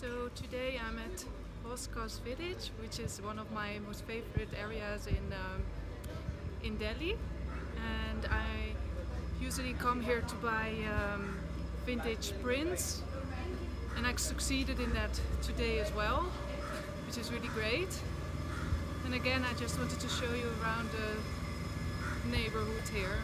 So today I'm at Hauz Khas village, which is one of my most favorite areas in um, in Delhi, and I usually come here to buy um, vintage prints, and I succeeded in that today as well, which is really great. And again, I just wanted to show you around the neighborhood here.